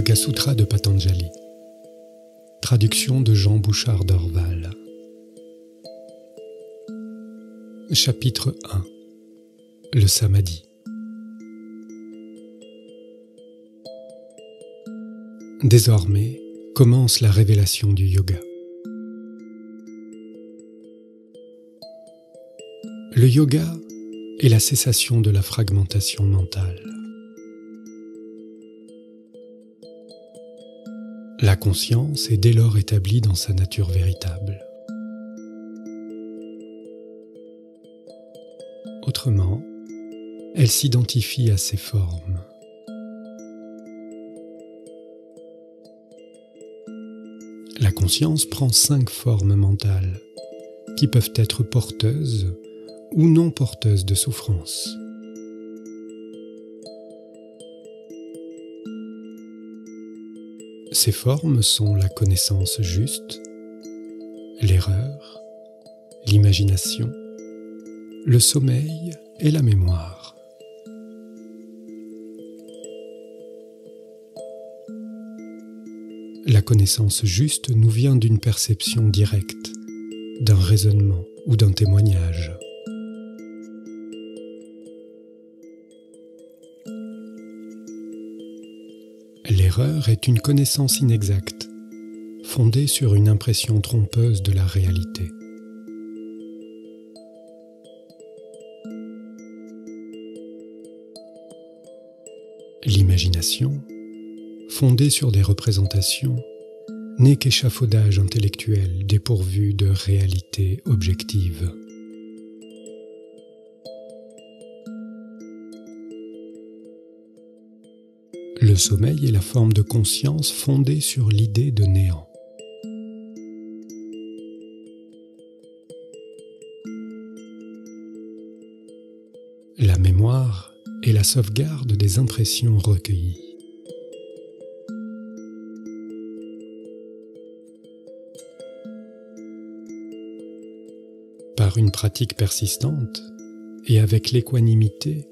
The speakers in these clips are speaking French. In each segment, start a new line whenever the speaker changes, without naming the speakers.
Yoga Sutras de Patanjali. Traduction de Jean Bouchard d'Orval. Chapitre 1 Le Samadhi. Désormais commence la révélation du yoga. Le yoga est la cessation de la fragmentation mentale. Conscience est dès lors établie dans sa nature véritable. Autrement, elle s'identifie à ses formes. La conscience prend cinq formes mentales qui peuvent être porteuses ou non porteuses de souffrance. Ces formes sont la connaissance juste, l'erreur, l'imagination, le sommeil et la mémoire. La connaissance juste nous vient d'une perception directe, d'un raisonnement ou d'un témoignage. L'erreur est une connaissance inexacte, fondée sur une impression trompeuse de la réalité. L'imagination, fondée sur des représentations, n'est qu'échafaudage intellectuel dépourvu de réalité objective. Le sommeil est la forme de conscience fondée sur l'idée de néant. La mémoire est la sauvegarde des impressions recueillies. Par une pratique persistante et avec l'équanimité,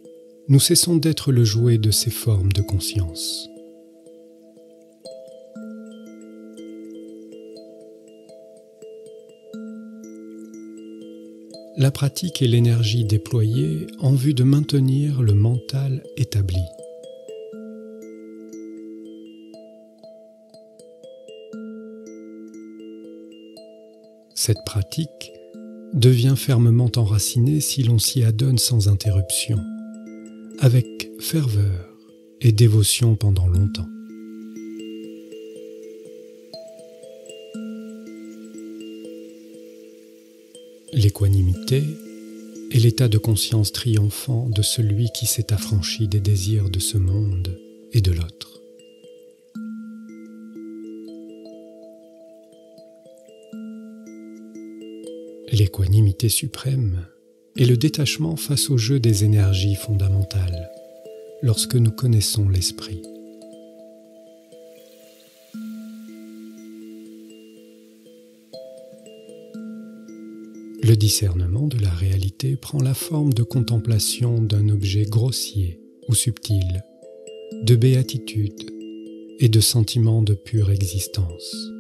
nous cessons d'être le jouet de ces formes de conscience. La pratique est l'énergie déployée en vue de maintenir le mental établi. Cette pratique devient fermement enracinée si l'on s'y adonne sans interruption avec ferveur et dévotion pendant longtemps. L'équanimité est l'état de conscience triomphant de celui qui s'est affranchi des désirs de ce monde et de l'autre. L'équanimité suprême et le détachement face au jeu des énergies fondamentales lorsque nous connaissons l'esprit. Le discernement de la réalité prend la forme de contemplation d'un objet grossier ou subtil, de béatitude et de sentiment de pure existence.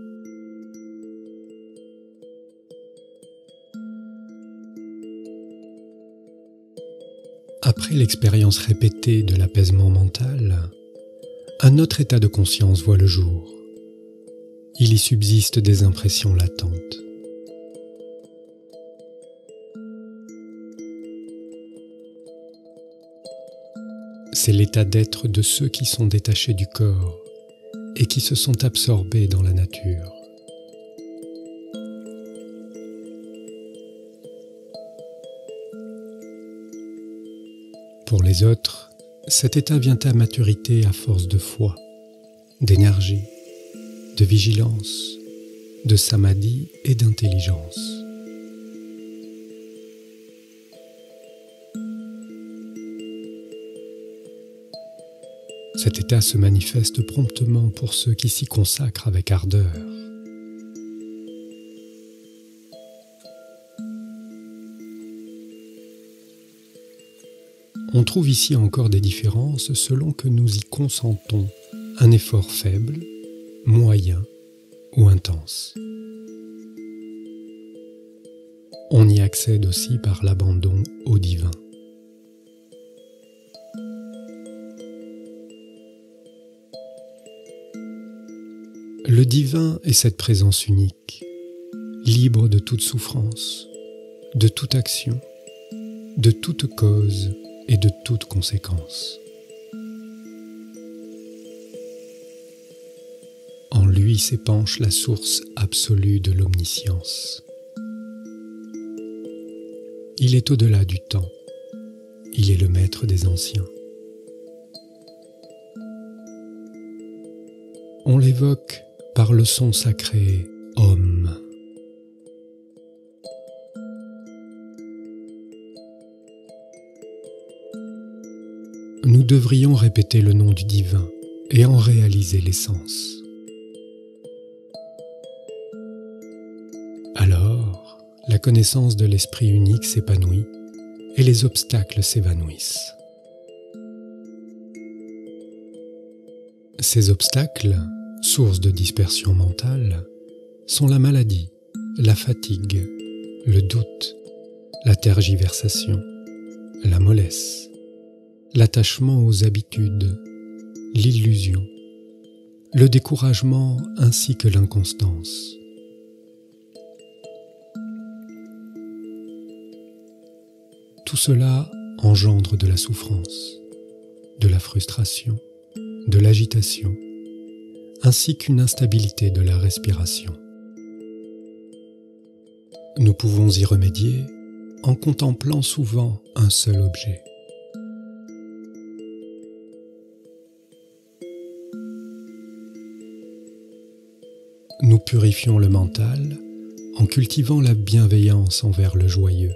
Après l'expérience répétée de l'apaisement mental, un autre état de conscience voit le jour. Il y subsiste des impressions latentes. C'est l'état d'être de ceux qui sont détachés du corps et qui se sont absorbés dans la nature. Pour les autres, cet état vient à maturité à force de foi, d'énergie, de vigilance, de samadhi et d'intelligence. Cet état se manifeste promptement pour ceux qui s'y consacrent avec ardeur. Trouve ici encore des différences selon que nous y consentons un effort faible, moyen ou intense. On y accède aussi par l'abandon au divin. Le divin est cette présence unique, libre de toute souffrance, de toute action, de toute cause et de toute conséquence. En lui s'épanche la source absolue de l'omniscience. Il est au-delà du temps. Il est le maître des anciens. On l'évoque par le son sacré Homme. Devrions répéter le nom du divin et en réaliser l'essence. Alors, la connaissance de l'Esprit unique s'épanouit et les obstacles s'évanouissent. Ces obstacles sources de dispersion mentale, sont la maladie, la fatigue, le doute, la tergiversation, la mollesse, l'attachement aux habitudes, l'illusion, le découragement ainsi que l'inconstance. Tout cela engendre de la souffrance, de la frustration, de l'agitation, ainsi qu'une instabilité de la respiration. Nous pouvons y remédier en contemplant souvent un seul objet. Purifions le mental en cultivant la bienveillance envers le joyeux,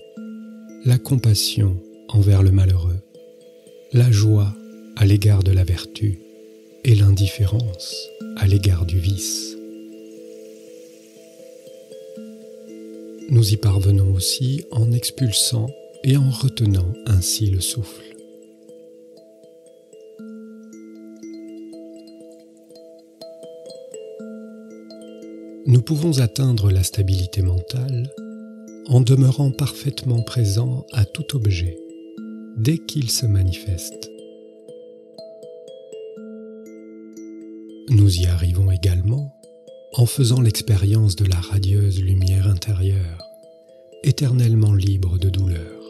la compassion envers le malheureux, la joie à l'égard de la vertu et l'indifférence à l'égard du vice. Nous y parvenons aussi en expulsant et en retenant ainsi le souffle. Nous pouvons atteindre la stabilité mentale en demeurant parfaitement présent à tout objet dès qu'il se manifeste. Nous y arrivons également en faisant l'expérience de la radieuse lumière intérieure, éternellement libre de douleur.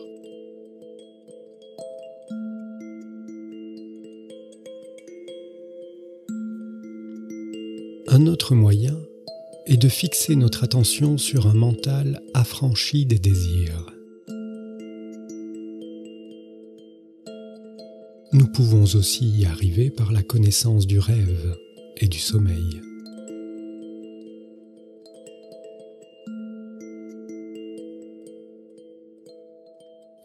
Un autre moyen est de fixer notre attention sur un mental affranchi des désirs. Nous pouvons aussi y arriver par la connaissance du rêve et du sommeil.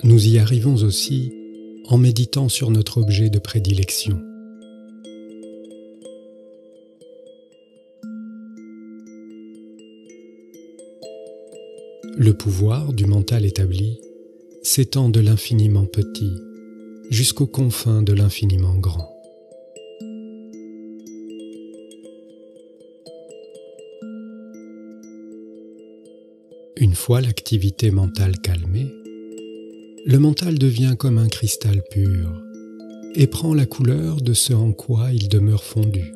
Nous y arrivons aussi en méditant sur notre objet de prédilection. Le pouvoir du mental établi s'étend de l'infiniment petit jusqu'aux confins de l'infiniment grand. Une fois l'activité mentale calmée, le mental devient comme un cristal pur et prend la couleur de ce en quoi il demeure fondu,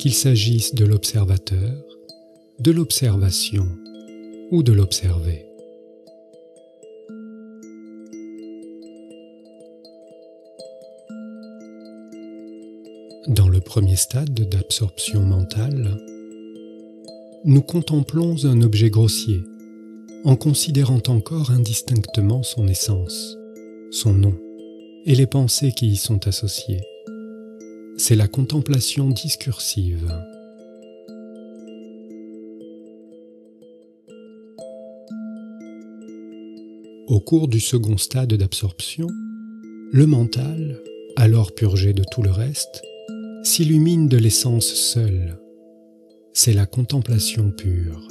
qu'il s'agisse de l'observateur, de l'observation ou de l'observer. Dans le premier stade d'absorption mentale, nous contemplons un objet grossier en considérant encore indistinctement son essence, son nom et les pensées qui y sont associées. C'est la contemplation discursive. Au cours du second stade d'absorption, le mental, alors purgé de tout le reste, s'illumine de l'essence seule. C'est la contemplation pure.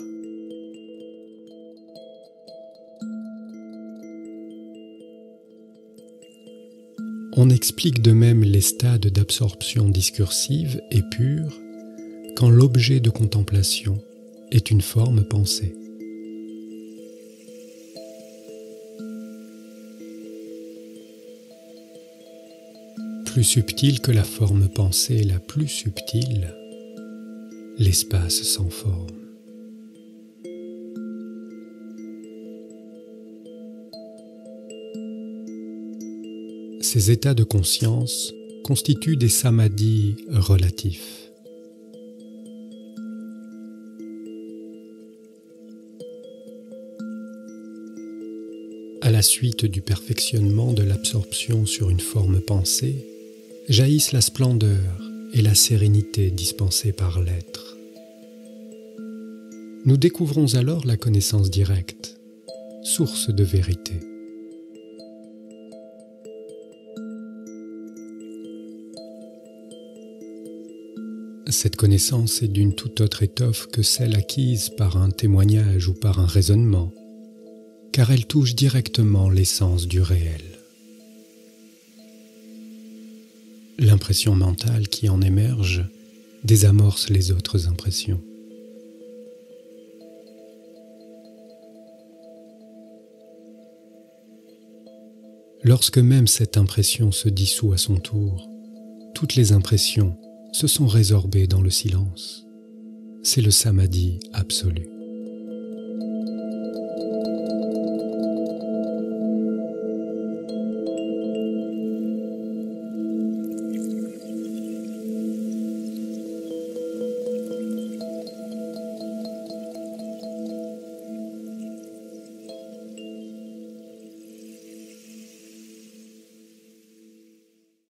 On explique de même les stades d'absorption discursive et pure quand l'objet de contemplation est une forme pensée. Plus subtile que la forme pensée la plus subtile, l'espace sans forme. Ces états de conscience constituent des samadhis relatifs. À la suite du perfectionnement de l'absorption sur une forme pensée, jaillissent la splendeur et la sérénité dispensées par l'être. Nous découvrons alors la connaissance directe, source de vérité. Cette connaissance est d'une toute autre étoffe que celle acquise par un témoignage ou par un raisonnement, car elle touche directement l'essence du réel. L'impression mentale qui en émerge désamorce les autres impressions. Lorsque même cette impression se dissout à son tour, toutes les impressions se sont résorbées dans le silence. C'est le samadhi absolu.